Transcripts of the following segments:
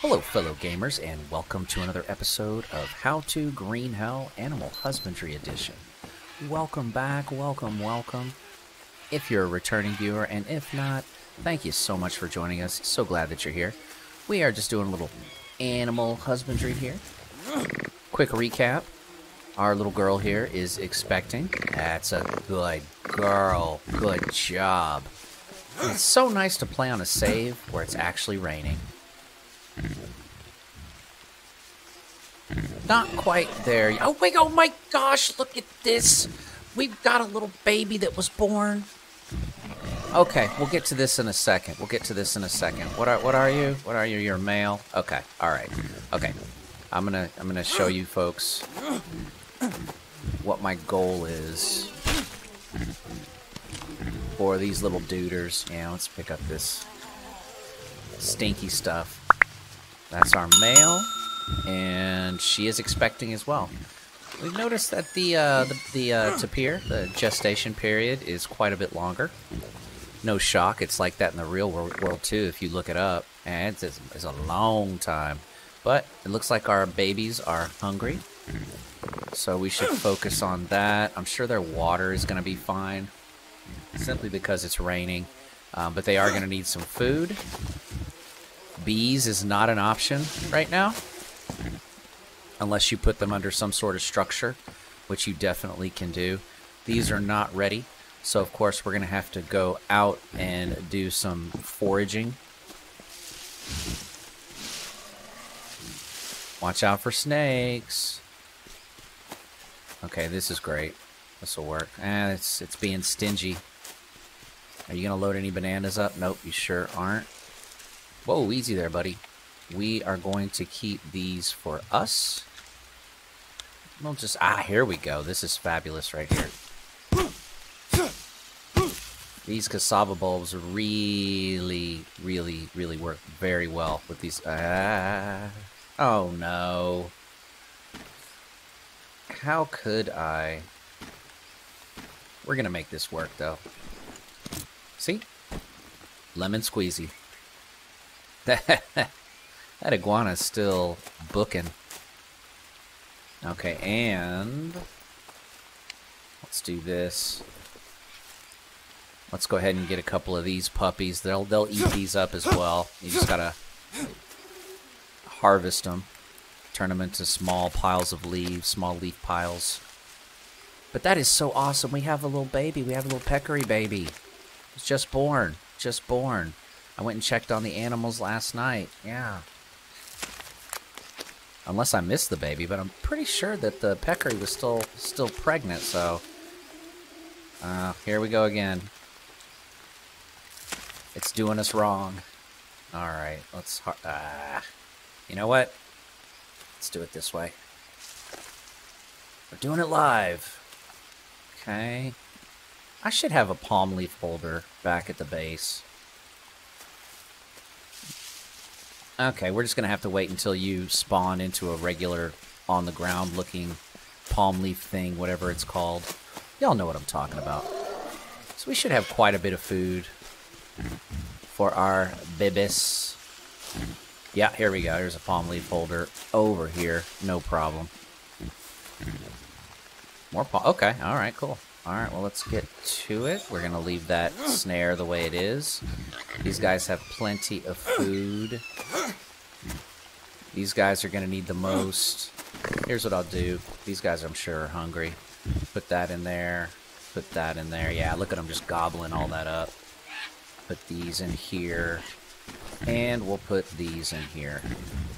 Hello, fellow gamers, and welcome to another episode of How to Green Hell Animal Husbandry Edition. Welcome back, welcome, welcome. If you're a returning viewer, and if not, thank you so much for joining us. So glad that you're here. We are just doing a little animal husbandry here. Quick recap our little girl here is expecting. That's a good girl. Good job. It's so nice to play on a save where it's actually raining. Not quite there. Oh wait, oh my gosh, look at this. We've got a little baby that was born. Okay, we'll get to this in a second. We'll get to this in a second. What are what are you? What are you? You're male? Okay. All right. Okay. I'm going to I'm going to show you folks what my goal is for these little duders. Yeah, let's pick up this stinky stuff. That's our male, and she is expecting as well. We've noticed that the uh, the, the uh, tapir, the gestation period, is quite a bit longer. No shock, it's like that in the real world, world too. If you look it up, and it's, it's a long time. But it looks like our babies are hungry, so we should focus on that. I'm sure their water is going to be fine, simply because it's raining. Um, but they are going to need some food. Bees is not an option right now, unless you put them under some sort of structure, which you definitely can do. These are not ready, so of course we're going to have to go out and do some foraging. Watch out for snakes. Okay, this is great. This will work. Eh, it's it's being stingy. Are you gonna load any bananas up? Nope, you sure aren't. Whoa, easy there, buddy. We are going to keep these for us. We'll just ah, here we go. This is fabulous right here. These cassava bulbs really, really, really work very well with these. Ah, oh no. How could I? We're gonna make this work though. See? Lemon squeezy. that iguana's still booking. Okay, and let's do this. Let's go ahead and get a couple of these puppies. They'll they'll eat these up as well. You just gotta harvest them, turn them into small piles of leaves, small leaf piles. But that is so awesome. We have a little baby. We have a little peccary baby. It's just born. Just born. I went and checked on the animals last night. Yeah. Unless I missed the baby, but I'm pretty sure that the peccary was still still pregnant, so uh, here we go again. It's doing us wrong. Alright, let's... Uh, you know what? Let's do it this way. We're doing it live. Okay. I should have a palm leaf holder back at the base. Okay, we're just going to have to wait until you spawn into a regular on-the-ground looking palm leaf thing, whatever it's called. Y'all know what I'm talking about. So we should have quite a bit of food for our bibis. Yeah, here we go. There's a palm leaf holder over here. No problem. More palm. Okay, alright, cool. Alright, well, let's get to it. We're to leave that snare the way it is. These guys have plenty of food. These guys are to need the most. Here's what I'll do. These guys, I'm sure, are hungry. Put that in there. Put that in there. Yeah, look at them just gobbling all that up. Put these in here. And we'll put these in here.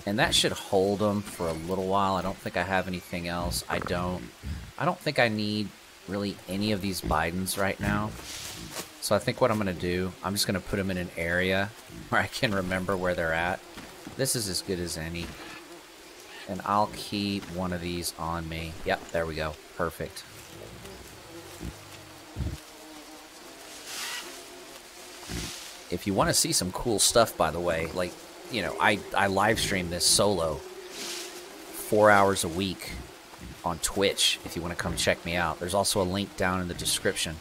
And that should hold them for a little while. I don't think I have anything else. I don't. I don't think I need really any of these Bidens right now. So I think what I'm going to do, I'm just going to put them in an area where I can remember where they're at. This is as good as any. And I'll keep one of these on me. Yep, there we go. Perfect. If you want to see some cool stuff, by the way, like, you know, I, I live stream this solo four hours a week on Twitch if you want to come check me out. There's also a link down in the description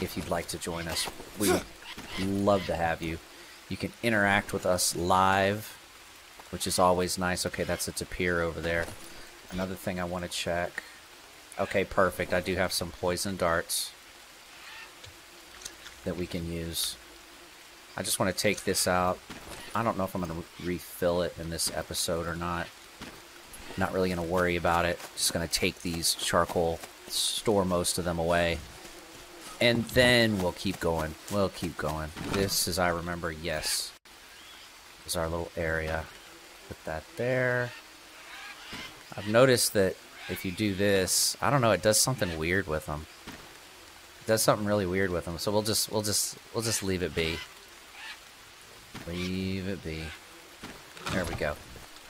if you'd like to join us. We would love to have you. You can interact with us live, which is always nice. Okay, that's a tapir over there. Another thing I want to check. Okay, perfect. I do have some poison darts that we can use. I just want to take this out. I don't know if I'm going to refill it in this episode or not. Not really going to worry about it. Just going to take these charcoal, store most of them away. And then we'll keep going. We'll keep going. This, as I remember, yes, is our little area. Put that there. I've noticed that if you do this, I don't know, it does something weird with them. It does something really weird with them. So we'll just we'll just we'll just leave it be. Leave it be. There we go.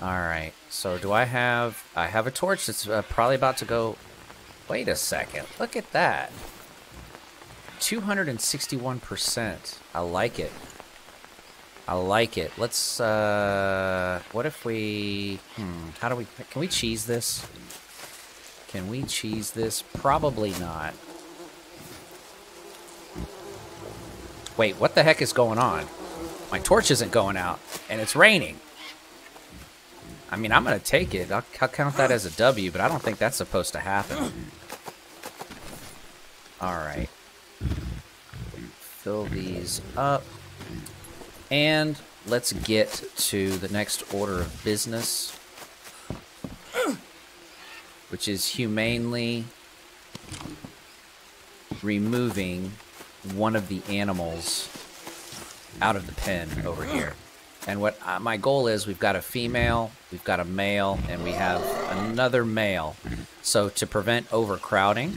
All right. So do I have I have a torch that's uh, probably about to go Wait a second. Look at that. 261%. I like it. I like it. Let's, uh, what if we, hmm, how do we, can we cheese this? Can we cheese this? Probably not. Wait, what the heck is going on? My torch isn't going out, and it's raining. I mean, I'm going to take it. I'll, I'll count that as a W, but I don't think that's supposed to happen. Alright. Fill these up. And let's get to the next order of business. Which is humanely removing one of the animals out of the pen over here. And what uh, my goal is, we've got a female, we've got a male, and we have another male. So to prevent overcrowding,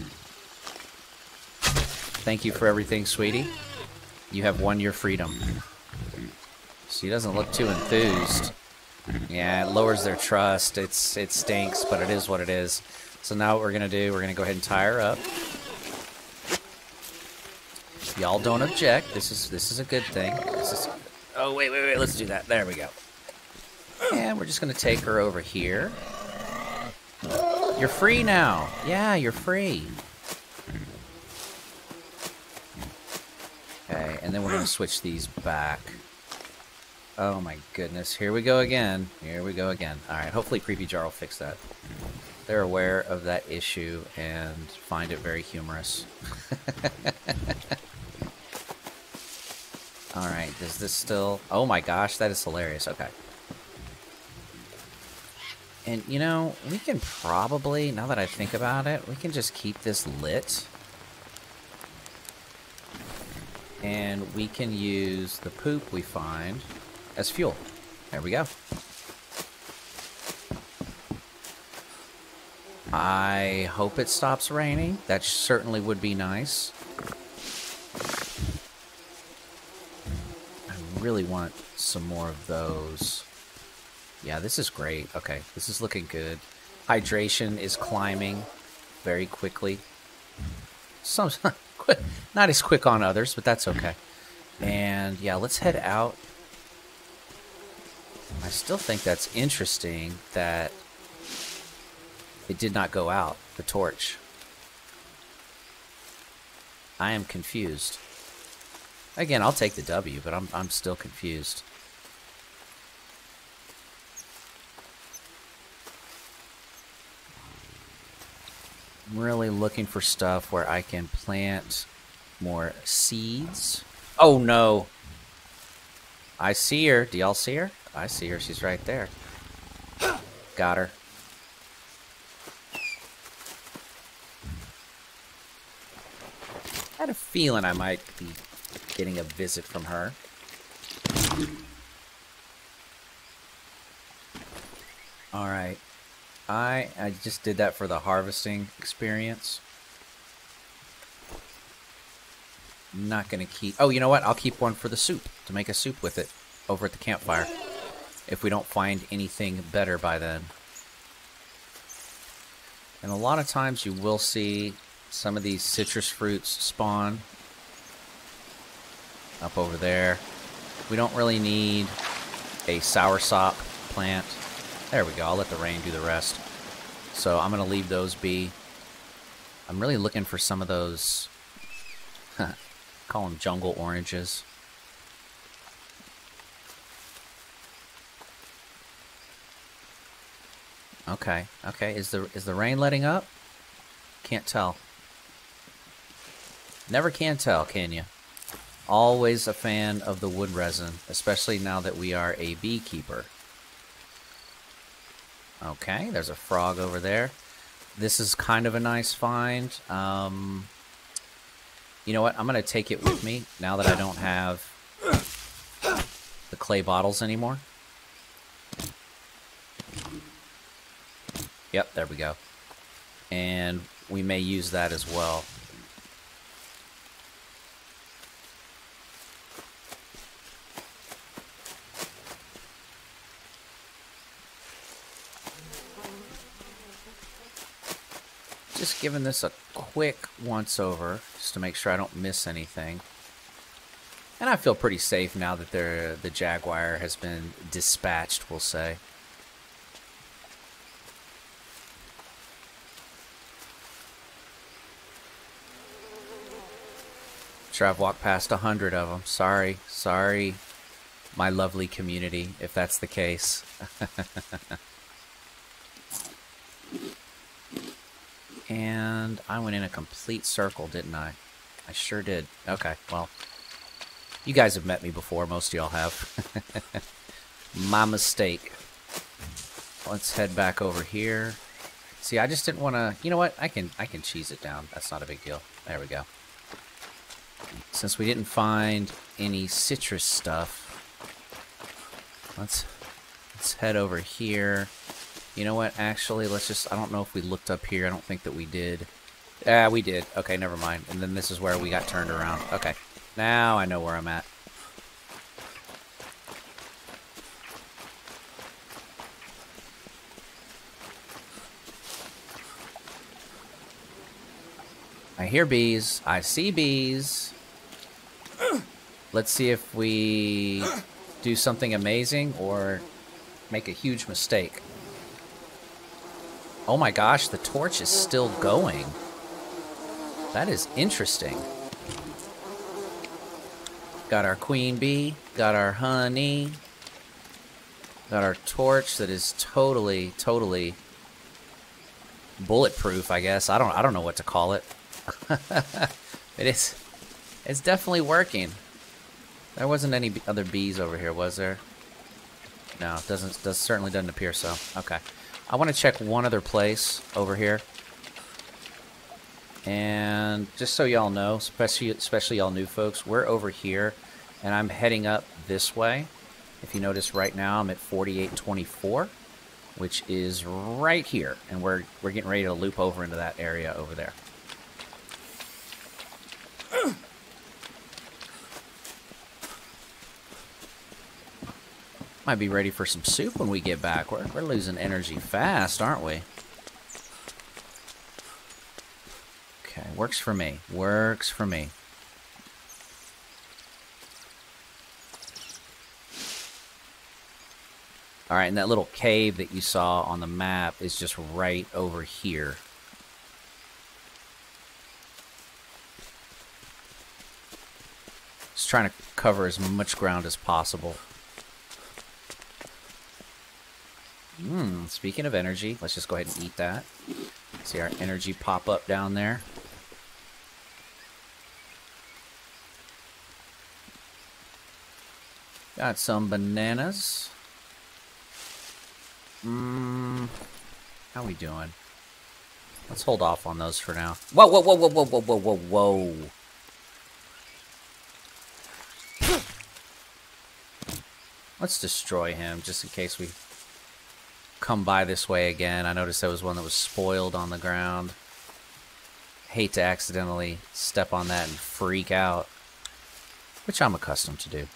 thank you for everything, sweetie. You have won your freedom. She doesn't look too enthused. Yeah, it lowers their trust. It's it stinks, but it is what it is. So now what we're gonna do, we're gonna go ahead and tie her up. Y'all don't object. This is this is a good thing. This is Oh wait, wait, wait, let's do that. There we go. And we're just gonna take her over here. You're free now. Yeah, you're free. Okay, and then we're gonna switch these back. Oh my goodness, here we go again. Here we go again. Alright, hopefully Creepy Jar will fix that. They're aware of that issue and find it very humorous. Alright, does this still... Oh my gosh, that is hilarious. Okay. And, you know, we can probably, now that I think about it, we can just keep this lit. And we can use the poop we find as fuel. There we go. I hope it stops raining. That certainly would be nice. I really want some more of those. Yeah, this is great. Okay, this is looking good. Hydration is climbing very quickly. Some not as quick on others, but that's okay. And yeah, let's head out I still think that's interesting that it did not go out, the torch. I am confused. Again, I'll take the W, but I'm, I'm still confused. I'm really looking for stuff where I can plant more seeds. Oh no! I see her. Do y'all see her? I see her. She's right there. Got her. I had a feeling I might be getting a visit from her. Alright. I I just did that for the harvesting experience. Not gonna keep... Oh, you know what? I'll keep one for the soup, to make a soup with it over at the campfire if we don't find anything better by then. And a lot of times you will see some of these citrus fruits spawn up over there. We don't really need a soursop plant. There we go. I'll let the rain do the rest. So I'm going to leave those be. I'm really looking for some of those... call them jungle oranges. Okay, okay. Is the is the rain letting up? Can't tell. Never can tell, can you? Always a fan of the wood resin, especially now that we are a beekeeper. Okay, there's a frog over there. This is kind of a nice find. Um, you know what? I'm going to take it with me now that I don't have the clay bottles anymore. Yep, there we go. And we may use that as well. Just giving this a quick once over, just to make sure I don't miss anything. And I feel pretty safe now that the Jaguar has been dispatched, we'll say. Sure, I've walked past a hundred of them. Sorry, sorry, my lovely community, if that's the case. And I went in a complete circle, didn't I? I sure did. Okay, well, you guys have met me before. Most of y'all have. My mistake. Let's head back over here. See, I just didn't want to... You know what? I can I can cheese it down. That's not a big deal. There we go. Since we didn't find any citrus stuff, let's let's head over here. You know what? Actually, let's just... I don't know if we looked up here. I don't think that we did. Yeah, we did. Okay, never mind. And then this is where we got turned around. Okay. Now I know where I'm at. I hear bees. I see bees. Let's see if we do something amazing or make a huge mistake. Oh my gosh, the torch is still going. That is interesting. Got our queen bee, got our honey, got our torch that is totally, totally bulletproof, I guess. I don't I don't know what to call it. it is it's definitely working. There wasn't any other bees over here, was there? No, it doesn't does certainly doesn't appear so. Okay. I want to check one other place over here. And just so y'all know, especially especially y'all new folks, we're over here, and I'm heading up this way. If you notice right now, I'm at 4824, which is right here, and we're we're getting ready to loop over into that area over there. Might be ready for some soup when we get back. We're, we're losing energy fast, aren't we? Okay, works for me. Works for me. Alright, and that little cave that you saw on the map is just right over here. Just trying to cover as much ground as possible. Hmm, speaking of energy, let's just go ahead and eat that. See our energy pop up down there. Got some bananas. Mmm. How we doing? Let's hold off on those for now. Whoa, whoa, whoa, whoa, whoa, whoa, whoa, whoa, whoa. Let's destroy him, just in case we come by this way again. I noticed there was one that was spoiled on the ground. Hate to accidentally step on that and freak out, which I'm accustomed to do.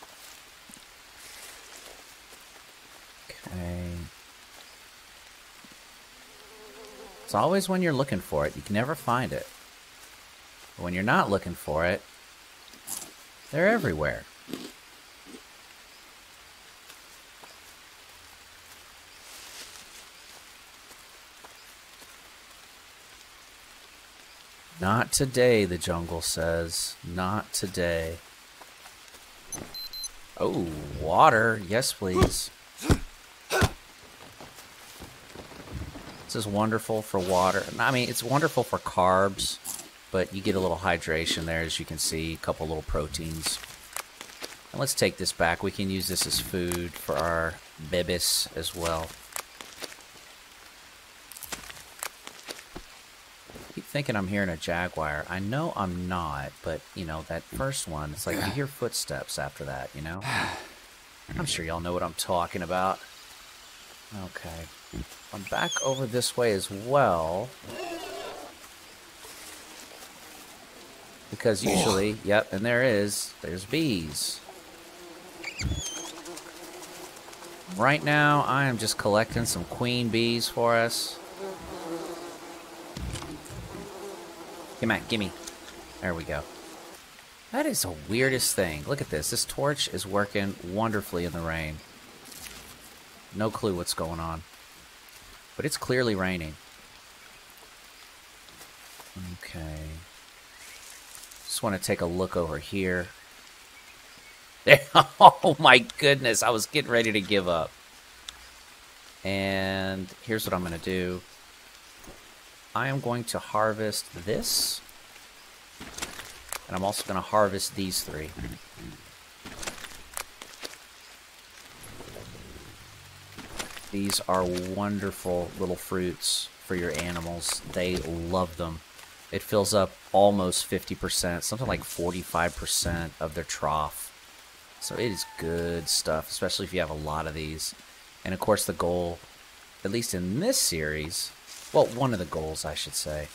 Okay. It's always when you're looking for it. You can never find it. But when you're not looking for it, they're everywhere. Not today, the jungle says. Not today. Oh, water. Yes, please. This is wonderful for water. I mean, it's wonderful for carbs, but you get a little hydration there, as you can see, a couple little proteins. And let's take this back. We can use this as food for our bebis as well. Thinking I'm hearing a jaguar. I know I'm not, but, you know, that first one, it's like you hear footsteps after that, you know? I'm sure y'all know what I'm talking about. Okay. I'm back over this way as well. Because usually, yep, and there is, there's bees. Right now, I am just collecting some queen bees for us. Come on, gimme. There we go. That is the weirdest thing. Look at this. This torch is working wonderfully in the rain. No clue what's going on. But it's clearly raining. Okay. Just want to take a look over here. oh my goodness, I was getting ready to give up. And here's what I'm going to do. I am going to harvest this. And I'm also going to harvest these three. These are wonderful little fruits for your animals. They love them. It fills up almost 50%, something like 45% of their trough. So it is good stuff, especially if you have a lot of these. And of course the goal, at least in this series, well, one of the goals, I should say,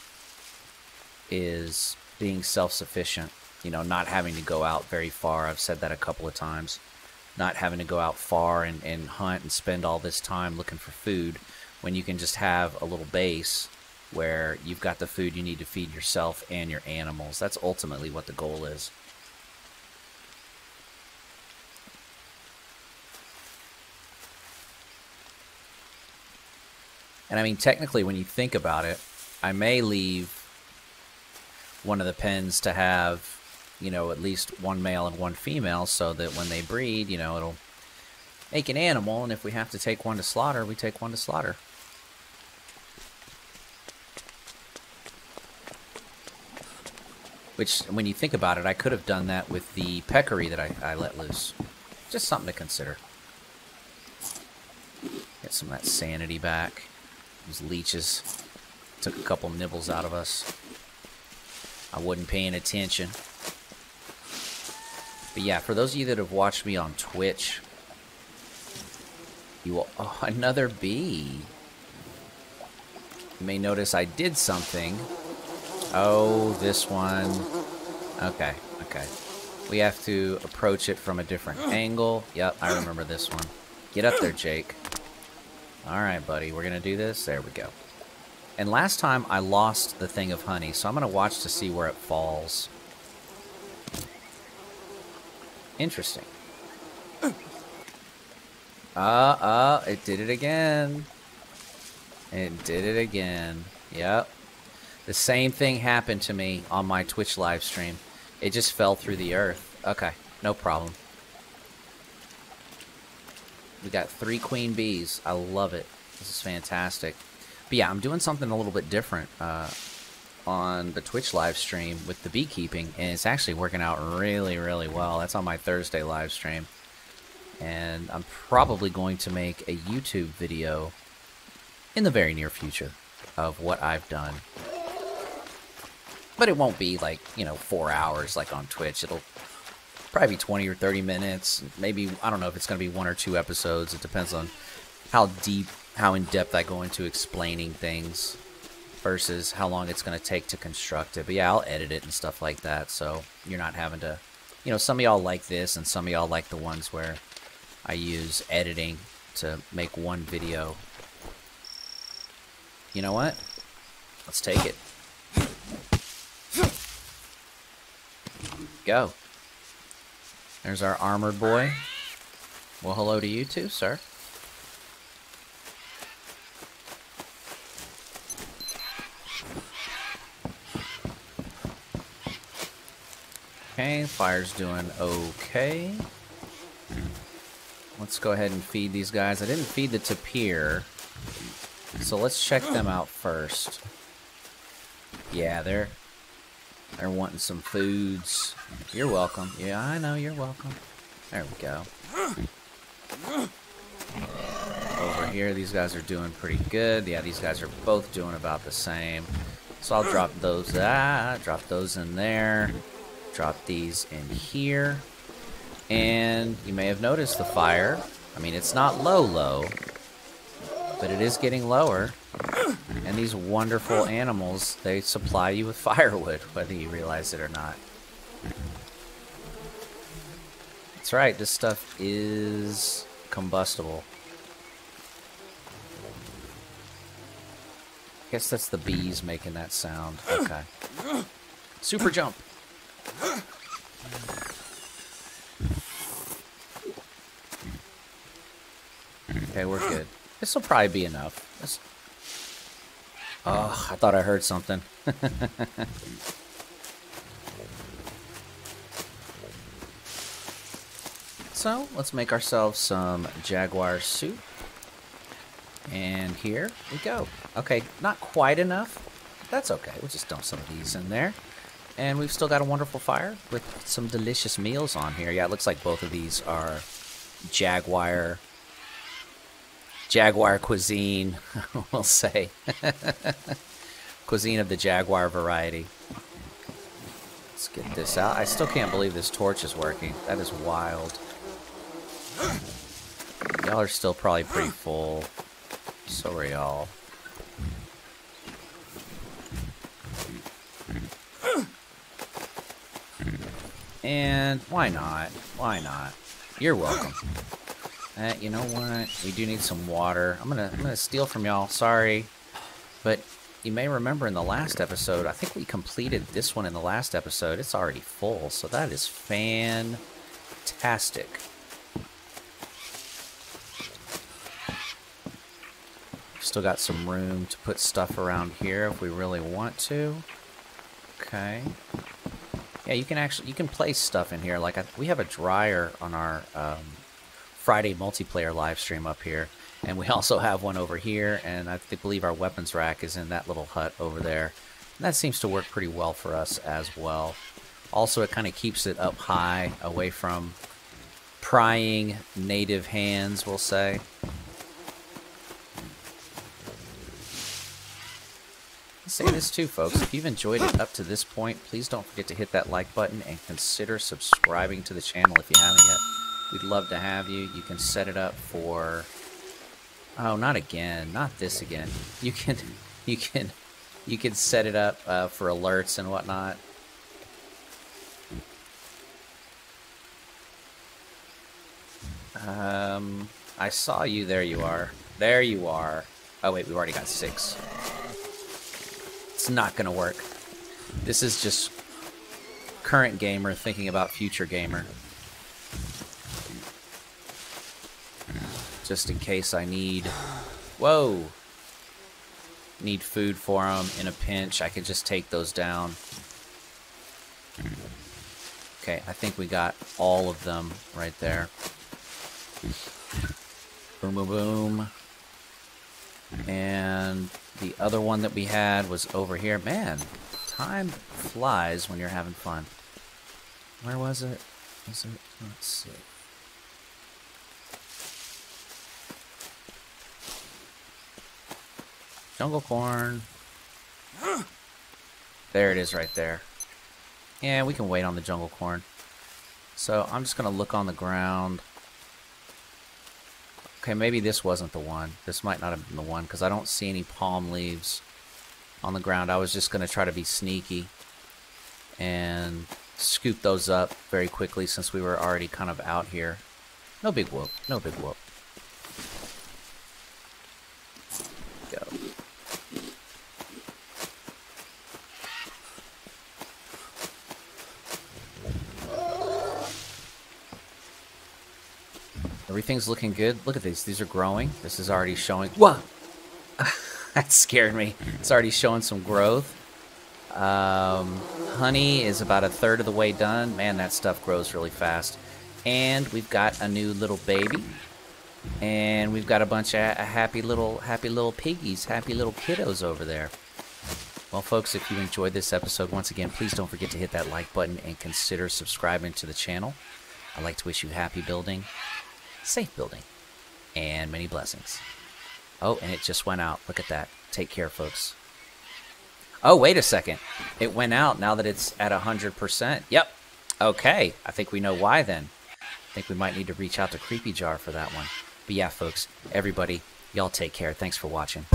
is being self-sufficient. You know, not having to go out very far. I've said that a couple of times not having to go out far and, and hunt and spend all this time looking for food when you can just have a little base where you've got the food you need to feed yourself and your animals. That's ultimately what the goal is. And I mean, technically, when you think about it, I may leave one of the pens to have you know, at least one male and one female so that when they breed, you know, it'll make an animal, and if we have to take one to slaughter, we take one to slaughter. Which, when you think about it, I could have done that with the peccary that I, I let loose. Just something to consider. Get some of that sanity back. These leeches took a couple nibbles out of us. I wasn't paying attention. But yeah, for those of you that have watched me on Twitch, you will... Oh, another bee. You may notice I did something. Oh, this one. Okay, okay. We have to approach it from a different angle. Yep, I remember this one. Get up there, Jake. Alright, buddy. We're going to do this. There we go. And last time I lost the thing of honey, so I'm going to watch to see where it falls. Interesting. Uh, uh, it did it again. It did it again. Yep. The same thing happened to me on my Twitch live stream. It just fell through the earth. Okay, no problem. We got three queen bees. I love it. This is fantastic. But yeah, I'm doing something a little bit different. Uh, on the Twitch live stream with the beekeeping, and it's actually working out really, really well. That's on my Thursday live stream. And I'm probably going to make a YouTube video in the very near future of what I've done. But it won't be like, you know, four hours like on Twitch. It'll probably be 20 or 30 minutes. Maybe, I don't know if it's going to be one or two episodes. It depends on how deep, how in depth I go into explaining things versus how long it's going to take to construct it. But yeah, I'll edit it and stuff like that, so you're not having to, you know, some of y'all like this, and some of y'all like the ones where I use editing to make one video. You know what? Let's take it. Go. There's our armored boy. Well, hello to you too, sir. Okay, fire's doing okay. Let's go ahead and feed these guys. I didn't feed the tapir. So let's check them out first. Yeah, they're they're wanting some foods. You're welcome. Yeah, I know, you're welcome. There we go. Over here, these guys are doing pretty good. Yeah, these guys are both doing about the same. So I'll drop those, ah, drop those in there. Drop these in here. And you may have noticed the fire. I mean, it's not low, low, but it is getting lower. And these wonderful animals, they supply you with firewood, whether you realize it or not. That's right, this stuff is combustible. I guess that's the bees making that sound. Okay. Super jump. Okay, we're good. This will probably be enough. This... Oh, I thought I heard something. so, let's make ourselves some jaguar soup. And here we go. Okay, not quite enough. That's okay. We'll just dump some of these in there. And we've still got a wonderful fire with some delicious meals on here. Yeah, it looks like both of these are Jaguar Jaguar cuisine, we'll say. cuisine of the Jaguar variety. Let's get this out. I still can't believe this torch is working. That is wild. Y'all are still probably pretty full. Sorry, y'all. And why not? Why not? You're welcome. Uh, you know what? We do need some water. I'm gonna I'm gonna steal from y'all. Sorry, but you may remember in the last episode, I think we completed this one in the last episode. It's already full, so that is fantastic. Still got some room to put stuff around here if we really want to. Okay. Yeah, you can actually you can place stuff in here. Like I, we have a dryer on our um, Friday multiplayer live stream up here, and we also have one over here. And I believe our weapons rack is in that little hut over there. And that seems to work pretty well for us as well. Also, it kind of keeps it up high, away from prying native hands, we'll say. say this too, folks. If you've enjoyed it up to this point, please don't forget to hit that like button and consider subscribing to the channel if you haven't yet. We'd love to have you. You can set it up for... Oh, not again. Not this again. You can... You can... You can set it up uh, for alerts and whatnot. Um, I saw you. There you are. There you are. Oh, wait, we've already got six. It's not gonna work. This is just current gamer thinking about future gamer. Just in case I need... Whoa! Need food for them in a pinch. I could just take those down. Okay, I think we got all of them right there. Boom, boom, boom. And the other one that we had was over here. Man, time flies when you're having fun. Where was it? Was it? Let's see. Jungle corn. There it is right there. Yeah, we can wait on the jungle corn. So I'm just going to look on the ground. Okay, maybe this wasn't the one. This might not have been the one because I don't see any palm leaves on the ground. I was just going to try to be sneaky and scoop those up very quickly since we were already kind of out here. No big whoop. No big whoop. Everything's looking good. Look at these. These are growing. This is already showing. What? that scared me. It's already showing some growth. Um, honey is about a third of the way done. Man, that stuff grows really fast. And we've got a new little baby. And we've got a bunch of happy little happy little piggies, happy little kiddos over there. Well, folks, if you enjoyed this episode, once again, please don't forget to hit that like button and consider subscribing to the channel. I'd like to wish you happy building, safe building, and many blessings. Oh, and it just went out. Look at that. Take care, folks. Oh, wait a second. It went out now that it's at 100%. Yep. Okay. I think we know why then. I think we might need to reach out to Creepy Jar for that one. But yeah, folks, everybody, y'all take care. Thanks for watching.